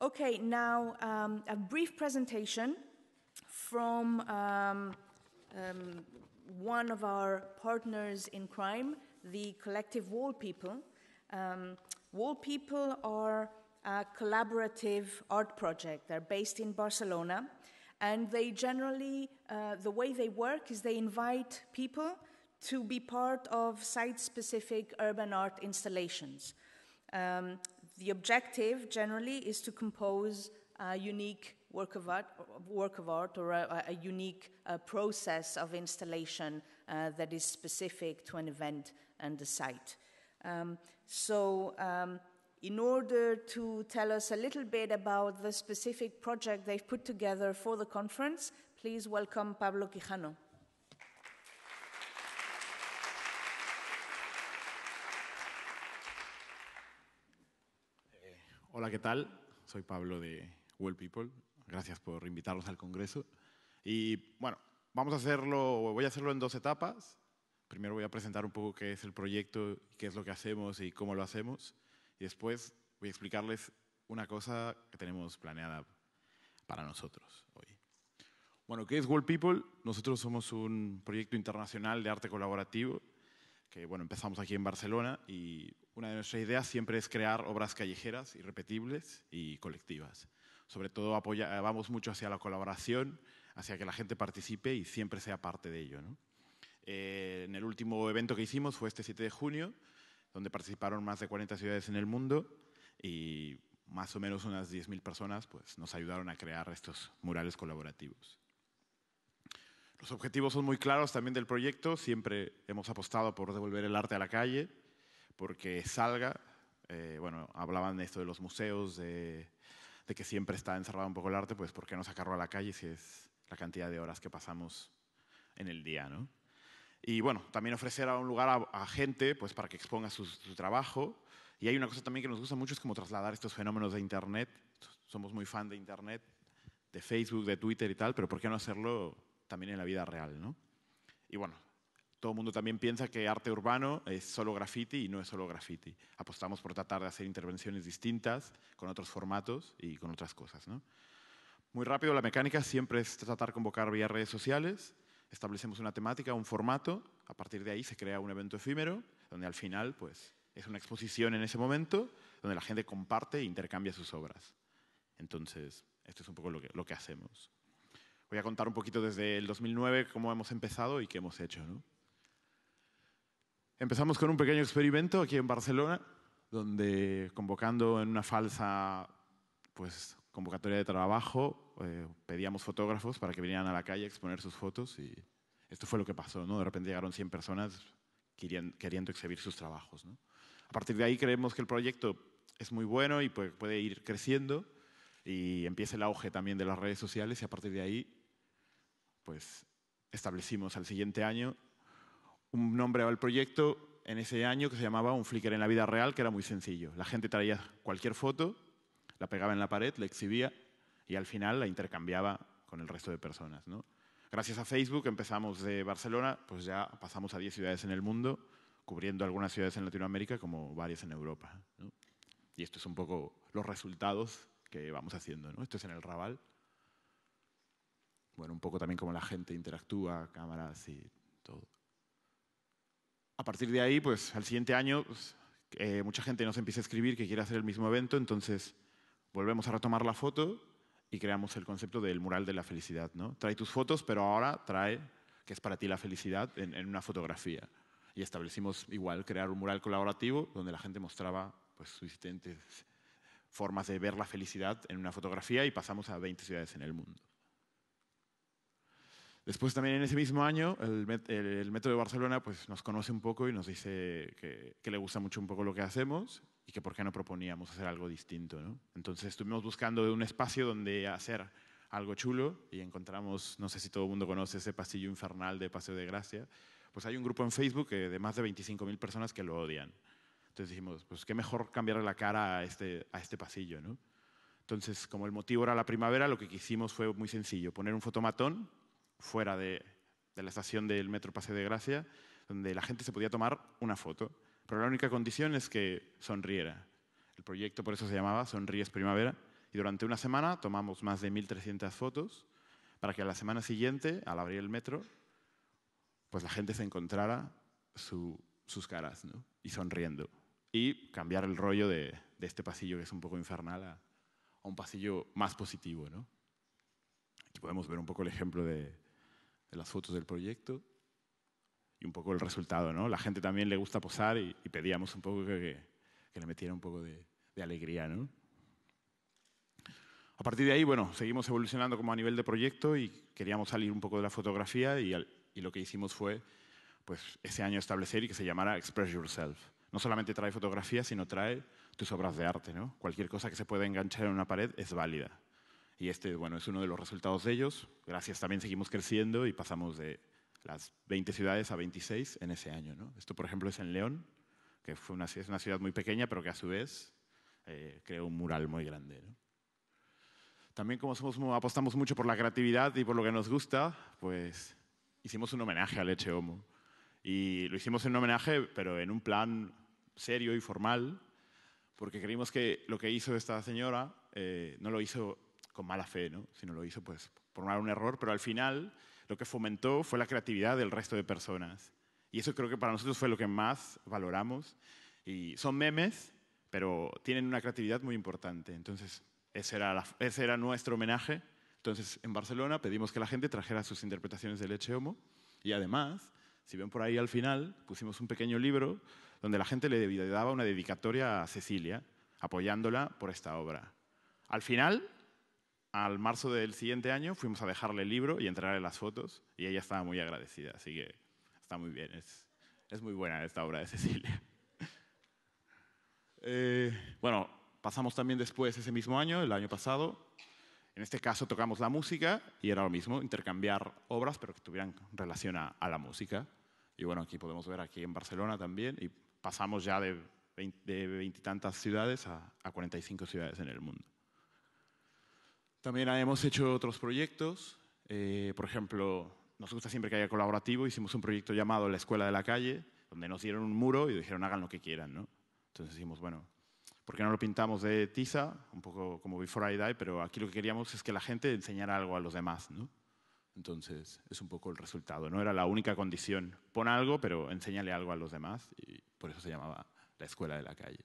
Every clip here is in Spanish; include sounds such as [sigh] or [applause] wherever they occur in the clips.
okay, now um, a brief presentation from um, um, one of our partners in crime, the collective Wall People. Um, Wall People are a collaborative art project. They're based in Barcelona, and they generally, uh, the way they work is they invite people to be part of site specific urban art installations. Um, the objective generally is to compose a unique work of art, work of art or a, a unique uh, process of installation uh, that is specific to an event and the site. Um, so, um, in order to tell us a little bit about the specific project they've put together for the conference, please welcome Pablo Quijano. Hola, ¿qué tal? Soy Pablo de Well People. Gracias por invitarnos al Congreso. Y bueno, vamos a hacerlo, voy a hacerlo en dos etapas. Primero voy a presentar un poco qué es el proyecto, qué es lo que hacemos y cómo lo hacemos. Y después voy a explicarles una cosa que tenemos planeada para nosotros hoy. Bueno, ¿qué es World People? Nosotros somos un proyecto internacional de arte colaborativo que bueno, empezamos aquí en Barcelona y una de nuestras ideas siempre es crear obras callejeras, irrepetibles y colectivas. Sobre todo apoya, vamos mucho hacia la colaboración, hacia que la gente participe y siempre sea parte de ello. ¿no? Eh, en el último evento que hicimos fue este 7 de junio, donde participaron más de 40 ciudades en el mundo y más o menos unas 10.000 personas pues, nos ayudaron a crear estos murales colaborativos. Los objetivos son muy claros también del proyecto. Siempre hemos apostado por devolver el arte a la calle, porque salga. Eh, bueno, hablaban de esto de los museos, de, de, que siempre está encerrado un poco el arte, pues ¿por qué no sacarlo a la calle si es la cantidad de horas que pasamos en el día, ¿no? Y bueno, también ofrecer a un lugar a, a gente pues para que exponga su, su, trabajo. Y hay una cosa también que nos gusta mucho, es como trasladar estos fenómenos de Internet. Somos muy fan de Internet, de Facebook, de Twitter y tal, pero ¿por qué no hacerlo también en la vida real, ¿no? Y bueno, todo el mundo también piensa que arte urbano es solo graffiti y no es solo graffiti. Apostamos por tratar de hacer intervenciones distintas, con otros formatos y con otras cosas, ¿no? Muy rápido, la mecánica siempre es tratar de convocar vía redes sociales, establecemos una temática, un formato, a partir de ahí se crea un evento efímero, donde al final pues, es una exposición en ese momento, donde la gente comparte e intercambia sus obras. Entonces, esto es un poco lo que, lo que hacemos. Voy a contar un poquito desde el 2009 cómo hemos empezado y qué hemos hecho. ¿no? Empezamos con un pequeño experimento aquí en Barcelona, donde convocando en una falsa pues, convocatoria de trabajo, eh, pedíamos fotógrafos para que vinieran a la calle a exponer sus fotos y esto fue lo que pasó. ¿no? De repente llegaron 100 personas queriendo, queriendo exhibir sus trabajos. ¿no? A partir de ahí creemos que el proyecto es muy bueno y puede, puede ir creciendo y empieza el auge también de las redes sociales y a partir de ahí pues establecimos al siguiente año un nombre al proyecto en ese año que se llamaba Un Flickr en la vida real, que era muy sencillo. La gente traía cualquier foto, la pegaba en la pared, la exhibía y al final la intercambiaba con el resto de personas. Gracias a Facebook empezamos de Barcelona, pues ya pasamos a 10 ciudades en el mundo, cubriendo algunas ciudades en Latinoamérica como varias en Europa. Y esto es un poco los resultados que vamos haciendo. ¿no? Esto es en el Raval. Bueno, un poco también como la gente interactúa, cámaras y todo. A partir de ahí, pues al siguiente año, pues, eh, mucha gente nos empieza a escribir que quiere hacer el mismo evento, entonces volvemos a retomar la foto y creamos el concepto del mural de la felicidad. ¿no? Trae tus fotos, pero ahora trae que es para ti la felicidad en, en, una fotografía. Y establecimos igual crear un mural colaborativo donde la gente mostraba pues, sus diferentes formas de ver la felicidad en una fotografía y pasamos a 20 ciudades en el mundo. Después también en ese mismo año el, met el, el, Metro de Barcelona pues, nos conoce un poco y nos dice que, que, le gusta mucho un poco lo que hacemos y que por qué no proponíamos hacer algo distinto. ¿no? Entonces estuvimos buscando un espacio donde hacer algo chulo y encontramos, no sé si todo el mundo conoce ese pasillo infernal de Paseo de Gracia, pues hay un grupo en Facebook de más de 25.000 personas que lo odian. Entonces dijimos, pues qué mejor cambiarle la cara a este, a este pasillo. ¿no? Entonces, como el motivo era la primavera, lo que quisimos fue muy sencillo, poner un fotomatón fuera de, de, la estación del Metro Paseo de Gracia, donde la gente se podía tomar una foto. Pero la única condición es que sonriera. El proyecto por eso se llamaba Sonríes Primavera. y durante una semana tomamos más de 1.300 fotos para que a la semana siguiente, al abrir el metro, pues la gente se encontrara sus caras ¿no? y sonriendo. Y cambiar el rollo de, este pasillo que es un poco infernal a, un pasillo más positivo. ¿no? Aquí podemos ver un poco el ejemplo de, las fotos del proyecto y un poco el resultado. ¿no? La gente también le gusta posar y, pedíamos un poco que, le metiera un poco de, de alegría. ¿no? A partir de ahí, bueno, seguimos evolucionando como a nivel de proyecto y queríamos salir un poco de la fotografía y, y lo que hicimos fue, pues, ese año establecer y que se llamara Express Yourself. No solamente trae fotografía, sino trae tus obras de arte, ¿no? Cualquier cosa que se pueda enganchar en una pared es válida. Y este, bueno, es uno de los resultados de ellos. Gracias, también seguimos creciendo y pasamos de las 20 ciudades a 26 en ese año, ¿no? Esto, por ejemplo, es en León, que fue una, es una ciudad muy pequeña, pero que a su vez eh, creó un mural muy grande, ¿no? También como somos, apostamos mucho por la creatividad y por lo que nos gusta, pues hicimos un homenaje a Leche Homo. Y lo hicimos en un homenaje, pero en un plan serio y formal, porque creímos que lo que hizo esta señora eh, no lo hizo con mala fe, ¿no? sino lo hizo pues, por un error, pero al final lo que fomentó fue la creatividad del resto de personas. Y eso creo que para nosotros fue lo que más valoramos. Y son memes, pero tienen una creatividad muy importante. Entonces, ese era, ese era nuestro homenaje. Entonces, en Barcelona pedimos que la gente trajera sus interpretaciones de Leche Homo y además, si ven por ahí al final, pusimos un pequeño libro donde la gente le daba una dedicatoria a Cecilia, apoyándola por esta obra. Al final, al marzo del siguiente año, fuimos a dejarle el libro y entregarle las fotos y ella estaba muy agradecida, así que está muy bien, es, es muy buena esta obra de Cecilia. [laughs] Eh, bueno, Pasamos también después ese mismo año, el año pasado. En este caso tocamos la música y era lo mismo, intercambiar obras, pero que tuvieran relación a, la música. Y bueno, aquí podemos ver aquí en Barcelona también. Y pasamos ya de veintitantas ciudades a, a 45 ciudades en el mundo. También hemos hecho otros proyectos. Eh, por ejemplo, nos gusta siempre que haya colaborativo. Hicimos un proyecto llamado La Escuela de la Calle, donde nos dieron un muro y dijeron hagan lo que quieran. ¿no? Entonces dijimos, bueno, porque no lo pintamos de tiza, un poco como Before I Die, pero aquí lo que queríamos es que la gente enseñara algo a los demás, ¿no? Entonces, es un poco el resultado. No era la única condición. Pon algo, pero enséñale algo a los demás. Y por eso se llamaba la escuela de la calle.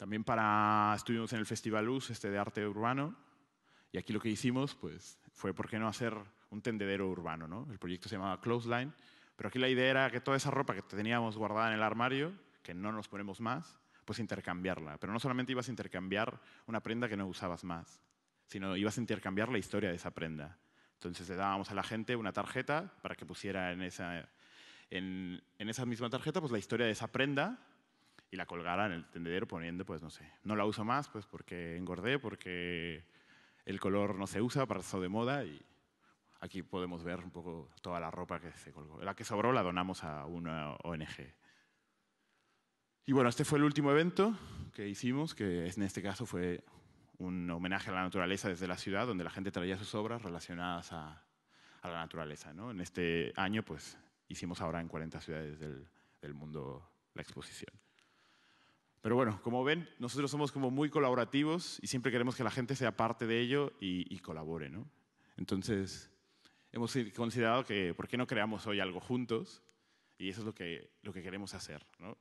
También para, estuvimos en el Festival Luz este de arte urbano. Y aquí lo que hicimos pues, fue, ¿por qué no hacer un tendedero urbano? ¿no? El proyecto se llamaba Clothesline. Pero aquí la idea era que toda esa ropa que teníamos guardada en el armario, que no nos ponemos más, pues intercambiarla. Pero no solamente ibas a intercambiar una prenda que no usabas más, sino ibas a intercambiar la historia de esa prenda. Entonces le dábamos a la gente una tarjeta para que pusiera en esa, en, esa misma tarjeta pues la historia de esa prenda y la colgara en el tendedero poniendo, pues no sé, no la uso más pues porque engordé, porque el color no se usa, pasó de moda y aquí podemos ver un poco toda la ropa que se colgó. La que sobró la donamos a una ONG. Y bueno, este fue el último evento que hicimos, que en este caso fue un homenaje a la naturaleza desde la ciudad, donde la gente traía sus obras relacionadas a, la naturaleza. ¿no? En este año, pues, hicimos ahora en 40 ciudades del, mundo la exposición. Pero bueno, como ven, nosotros somos como muy colaborativos y siempre queremos que la gente sea parte de ello y, y colabore. ¿no? Entonces, hemos considerado que, ¿por qué no creamos hoy algo juntos? Y eso es lo que, lo que queremos hacer. ¿no?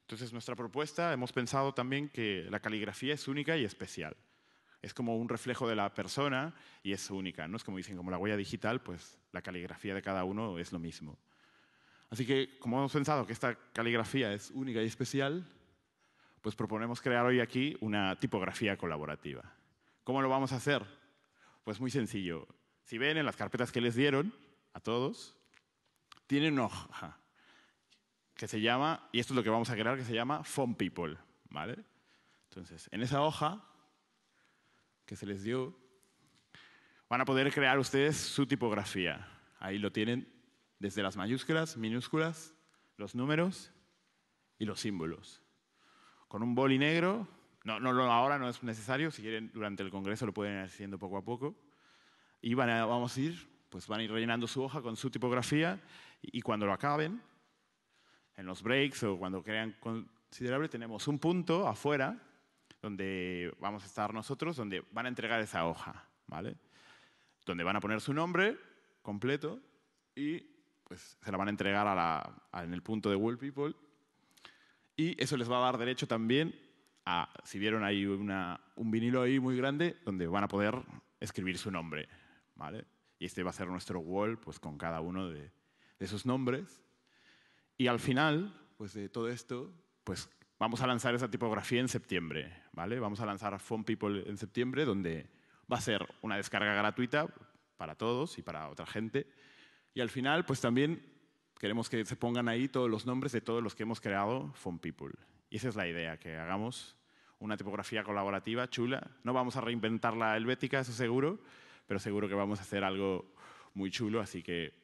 Entonces, nuestra propuesta, hemos pensado también que la caligrafía es única y especial. Es como un reflejo de la persona y es única. No es como dicen, como la huella digital, pues la caligrafía de cada uno es lo mismo. Así que, como hemos pensado que esta caligrafía es única y especial, pues proponemos crear hoy aquí una tipografía colaborativa. ¿Cómo lo vamos a hacer? Pues muy sencillo. Si ven en las carpetas que les dieron a todos, tienen una hoja que se llama, y esto es lo que vamos a crear, que se llama Phone People. ¿vale? Entonces, en esa hoja que se les dio, van a poder crear ustedes su tipografía. Ahí lo tienen desde las mayúsculas, minúsculas, los números y los símbolos. Con un boli negro, no, no, ahora no es necesario, si quieren durante el congreso lo pueden ir haciendo poco a poco. Y van a, vamos a ir, pues van a ir rellenando su hoja con su tipografía y cuando lo acaben, en los breaks o cuando crean considerable, tenemos un punto afuera donde vamos a estar nosotros, donde van a entregar esa hoja, ¿vale? Donde van a poner su nombre completo y pues se la van a entregar a en el punto de World People. Y eso les va a dar derecho también a, si vieron ahí una, un vinilo ahí muy grande, donde van a poder escribir su nombre, ¿vale? Y este va a ser nuestro wall, pues con cada uno de, de sus nombres. Y al final, pues de todo esto, pues vamos a lanzar esa tipografía en septiembre, ¿vale? Vamos a lanzar Phone People en septiembre, donde va a ser una descarga gratuita para todos y para otra gente. Y al final, pues también queremos que se pongan ahí todos los nombres de todos los que hemos creado Phone People. Y esa es la idea, que hagamos una tipografía colaborativa chula. No vamos a reinventar la helvética, eso seguro, pero seguro que vamos a hacer algo muy chulo, así que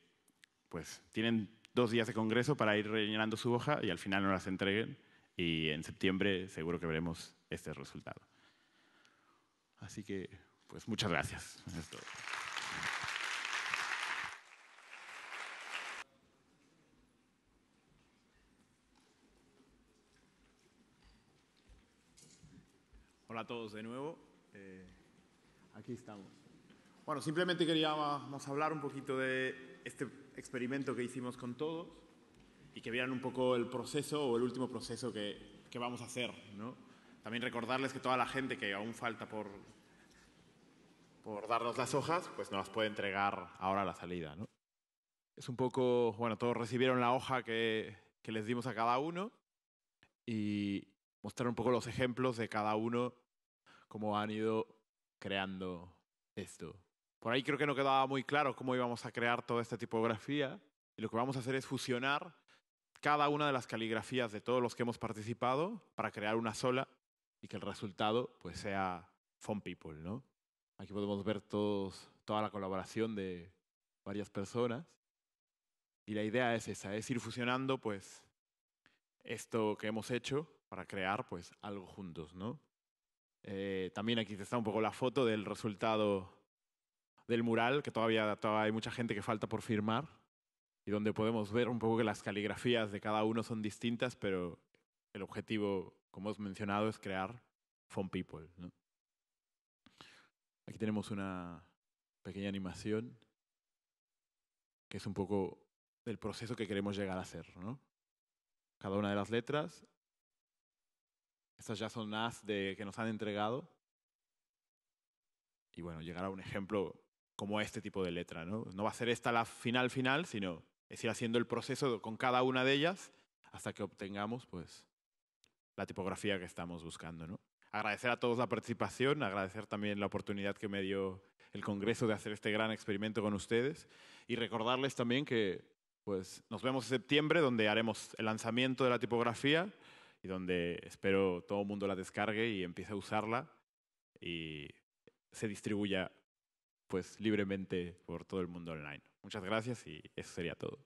pues tienen dos días de congreso para ir rellenando su hoja y al final nos las entreguen y en septiembre seguro que veremos este resultado. Así que, pues muchas gracias. Hola a todos de nuevo. Eh, aquí estamos. Bueno, simplemente queríamos hablar un poquito de este experimento que hicimos con todos y que vieran un poco el proceso o el último proceso que, que vamos a hacer. ¿no? También recordarles que toda la gente que aún falta por, por darnos las hojas, pues nos las puede entregar ahora a la salida. ¿no? Es un poco, bueno, todos recibieron la hoja que, que les dimos a cada uno y mostrar un poco los ejemplos de cada uno, cómo han ido creando esto. Por ahí creo que no quedaba muy claro cómo íbamos a crear toda esta tipografía y lo que vamos a hacer es fusionar cada una de las caligrafías de todos los que hemos participado para crear una sola y que el resultado pues sea Font People, ¿no? Aquí podemos ver todos, toda la colaboración de varias personas y la idea es esa, es ir fusionando pues esto que hemos hecho para crear pues algo juntos, ¿no? Eh, también aquí está un poco la foto del resultado del mural, que todavía, hay mucha gente que falta por firmar, y donde podemos ver un poco que las caligrafías de cada uno son distintas, pero el objetivo, como hemos mencionado, es crear Font People. Aquí tenemos una pequeña animación que es un poco del proceso que queremos llegar a hacer. Cada una de las letras, estas ya son las de, que nos han entregado. Y bueno, llegar a un ejemplo como este tipo de letra. ¿no? no va a ser esta la final final, sino es ir haciendo el proceso con cada una de ellas hasta que obtengamos pues, la tipografía que estamos buscando. ¿no? Agradecer a todos la participación, agradecer también la oportunidad que me dio el Congreso de hacer este gran experimento con ustedes y recordarles también que pues, nos vemos en septiembre donde haremos el lanzamiento de la tipografía y donde espero todo el mundo la descargue y empiece a usarla y se distribuya pues libremente por todo el mundo online. Muchas gracias y eso sería todo.